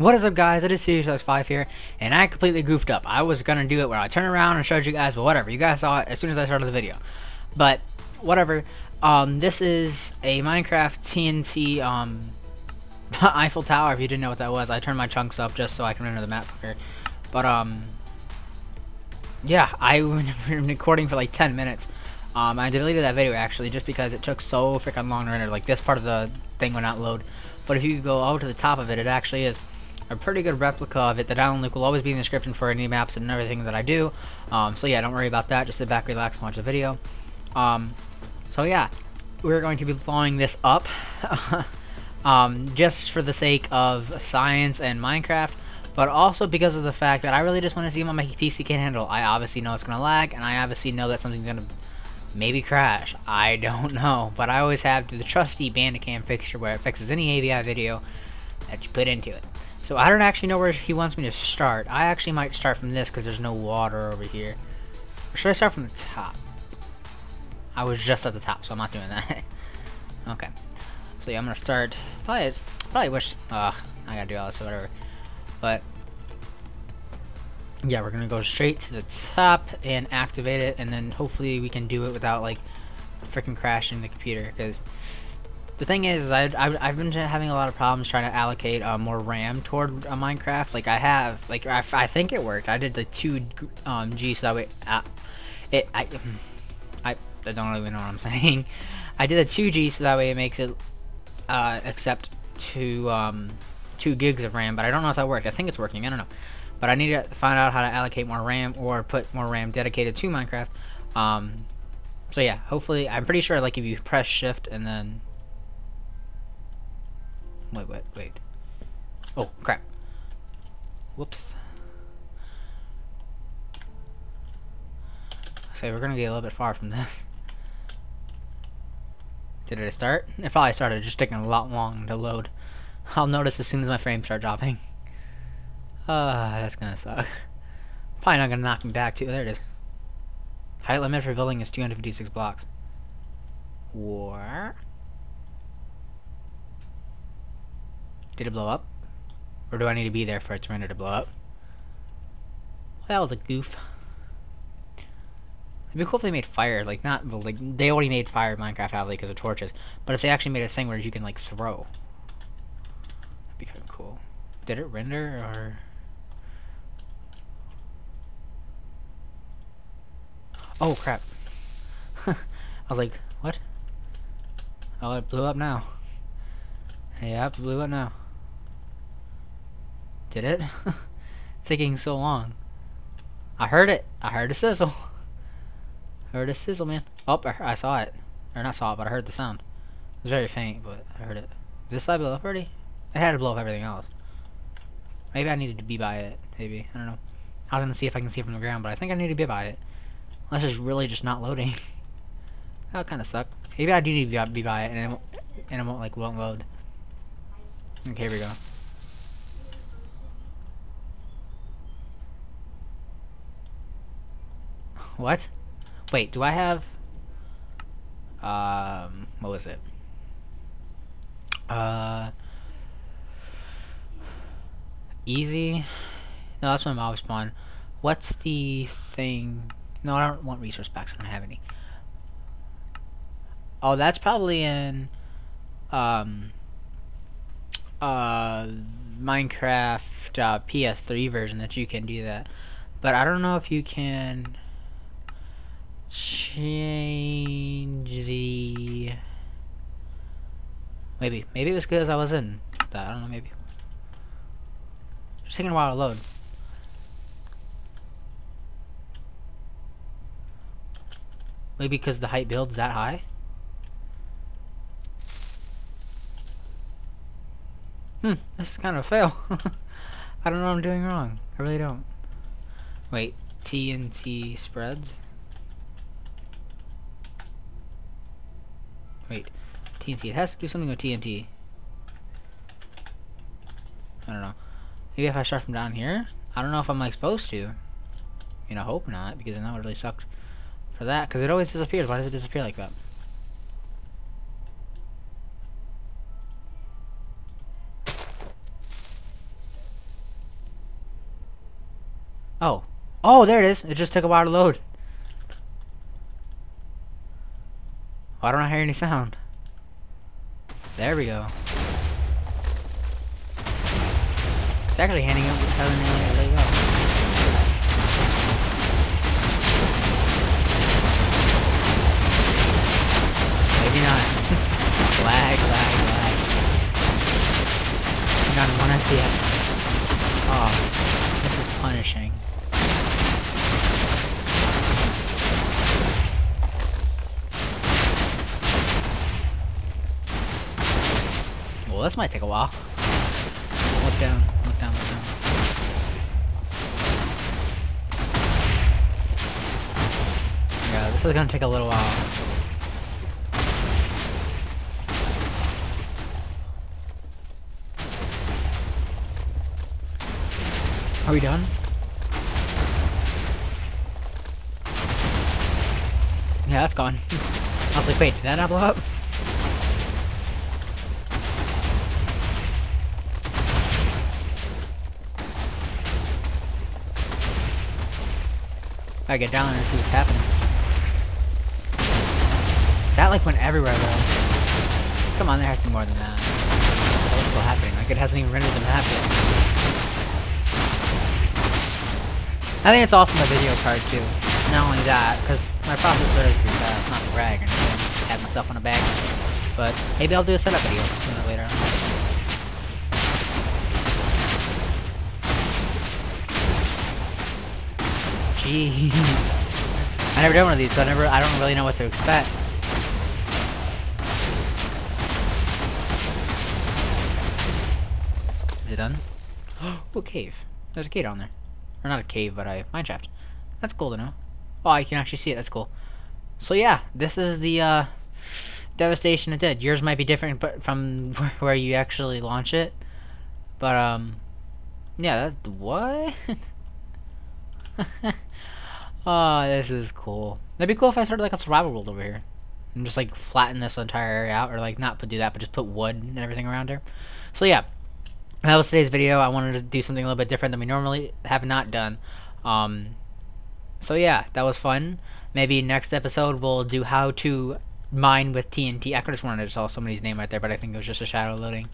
What is up guys, it is Serious5 here, and I completely goofed up. I was gonna do it where I turn around and showed you guys, but whatever, you guys saw it as soon as I started the video. But, whatever, um, this is a Minecraft TNT, um, Eiffel Tower, if you didn't know what that was. I turned my chunks up just so I can render the map here. But, um, yeah, I been recording for like 10 minutes. Um, I deleted that video actually just because it took so freaking long to render. Like, this part of the thing would not load. But if you go out to the top of it, it actually is a pretty good replica of it. The download link will always be in the description for any maps and everything that I do. Um, so yeah, don't worry about that. Just sit back, relax, and watch the video. Um, so yeah, we're going to be blowing this up. um, just for the sake of science and Minecraft. But also because of the fact that I really just want to see what my PC can handle. I obviously know it's going to lag, and I obviously know that something's going to maybe crash. I don't know. But I always have the trusty Bandicam fixture where it fixes any AVI video that you put into it. So I don't actually know where he wants me to start. I actually might start from this because there's no water over here. Or should I start from the top? I was just at the top, so I'm not doing that. okay. So yeah, I'm gonna start. Probably, probably wish. Uh, I gotta do all this whatever. But yeah, we're gonna go straight to the top and activate it, and then hopefully we can do it without like freaking crashing the computer because the thing is, I, I've, I've been having a lot of problems trying to allocate uh, more RAM toward uh, Minecraft. Like I have, like I, I think it worked. I did the two um, G so that way, uh, it I, I I don't even know what I'm saying. I did a two G so that way it makes it uh, accept two um, two gigs of RAM. But I don't know if that worked. I think it's working. I don't know. But I need to find out how to allocate more RAM or put more RAM dedicated to Minecraft. Um, so yeah, hopefully, I'm pretty sure like if you press shift and then Wait, wait, wait. Oh, crap. Whoops. Okay, we're gonna get a little bit far from this. Did it start? It probably started, just taking a lot long to load. I'll notice as soon as my frames start dropping. Ah, uh, that's gonna suck. Probably not gonna knock me back too. There it is. Height limit for building is 256 blocks. War. Did it blow up? Or do I need to be there for it to render to blow up? Well, that was a goof. It'd be cool if they made fire, like, not, like, they already made fire in Minecraft, obviously, because of torches. But if they actually made a thing where you can, like, throw. That'd be kind of cool. Did it render, or... Oh, crap. I was like, what? Oh, it blew up now. Yeah, blew up now. Did it? taking so long. I heard it. I heard a sizzle. heard a sizzle, man. Oh, I, I, saw it. Or not saw it, but I heard the sound. It was very faint, but I heard it. Did this side blow up already? It had to blow up everything else. Maybe I needed to be by it. Maybe. I don't know. I was going to see if I can see it from the ground, but I think I need to be by it. Unless it's really just not loading. that kind of suck. Maybe I do need to be by it, and it won't, and it won't like, won't load. Okay, here we go. What? Wait, do I have... Um, what was it? Uh... Easy? No, that's my mob spawn. What's the thing... No, I don't want resource packs. I don't have any. Oh, that's probably in... Um... Uh... Minecraft uh, PS3 version that you can do that. But I don't know if you can change the maybe maybe it was because I was in that I don't know maybe just taking a while to load maybe because the height build's that high hmm this is kind of a fail I don't know what I'm doing wrong I really don't wait TNT spreads Wait, TNT. It has to do something with TNT. I don't know. Maybe if I start from down here? I don't know if I'm like supposed to. I mean, I hope not, because then that would really suck. For that, because it always disappears. Why does it disappear like that? Oh. Oh, there it is. It just took a while to load. Why don't I hear any sound? There we go. It's actually handing out telling me there you go. Maybe not. lag, lag, lag. Not one FPS. Oh, ah, this is punishing. Well, this might take a while. Look down, look down, look down. Yeah, this is gonna take a little while. Are we done? Yeah, that's gone. I was like, wait, did that not blow up? I get down there and see what's happening. That like went everywhere though. Come on, there has to be more than that. What's still happening? Like it hasn't even rendered the map yet. I think it's also the video card too. Not only that, because my processor is uh, pretty fast, not to brag or anything. Had myself on a bag. But maybe I'll do a setup video sooner or later. Jeez. I never done one of these, so I never I don't really know what to expect. Is it done? oh, cave. There's a gate on there. Or not a cave, but a mine. That's cool to know. Oh, I can actually see it. That's cool. So yeah, this is the uh, devastation it did. Yours might be different, but from where you actually launch it. But um, yeah. That what? oh, this is cool. That'd be cool if I started like a survival world over here. And just like flatten this entire area out, or like not put do that, but just put wood and everything around here. So yeah, that was today's video. I wanted to do something a little bit different than we normally have not done. Um, so yeah, that was fun. Maybe next episode we'll do how to mine with TNT. I could just wanted to saw somebody's name right there, but I think it was just a shadow loading.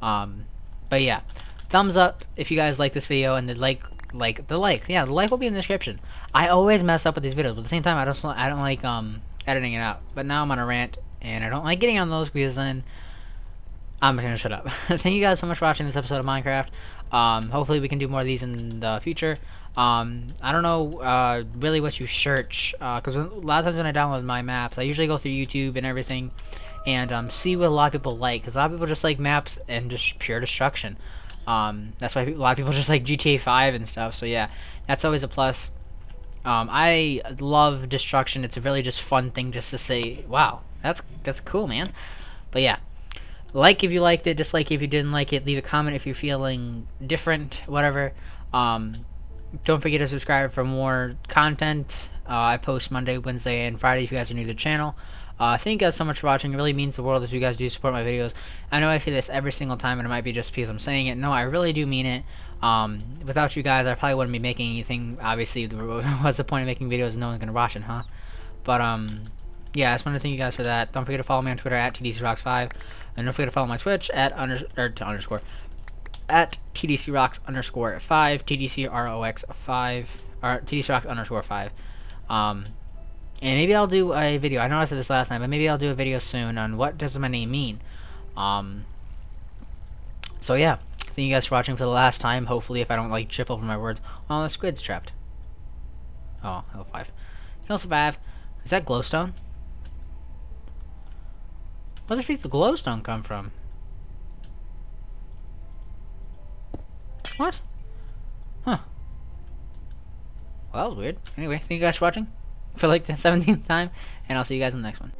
Um, but yeah, thumbs up if you guys like this video and the like like the like yeah the like will be in the description i always mess up with these videos but at the same time i don't i don't like um editing it out but now i'm on a rant and i don't like getting on those because then i'm just gonna shut up thank you guys so much for watching this episode of minecraft um hopefully we can do more of these in the future um i don't know uh really what you search uh because a lot of times when i download my maps i usually go through youtube and everything and um see what a lot of people like because a lot of people just like maps and just pure destruction um, that's why a lot of people just like GTA 5 and stuff. So yeah, that's always a plus. Um, I love destruction. It's a really just fun thing just to say, wow, that's that's cool, man. But yeah, like if you liked it, dislike if you didn't like it. Leave a comment if you're feeling different, whatever. Um, don't forget to subscribe for more content. Uh, I post Monday, Wednesday, and Friday if you guys are new to the channel. Uh, thank you guys so much for watching. It really means the world if you guys do support my videos. I know I say this every single time, and it might be just because I'm saying it. No, I really do mean it. Um, without you guys, I probably wouldn't be making anything. Obviously, what's the point of making videos no one's going to watch it, huh? But, um, yeah, I just want to thank you guys for that. Don't forget to follow me on Twitter at TDCROX5. And don't forget to follow my Twitch at under, or underscore at TDCROX underscore 5, TDCROX 5, or TDCROX underscore 5. Um, and maybe I'll do a video. I know I said this last night, but maybe I'll do a video soon on what does my name mean. Um, so yeah, thank you guys for watching for the last time. Hopefully, if I don't like trip over my words, oh, the squid's trapped. Oh, level five. He'll survive. Is that glowstone? Where the freak the glowstone come from? What? Huh. Well, that was weird. Anyway, thank you guys for watching for like the 17th time, and I'll see you guys in the next one.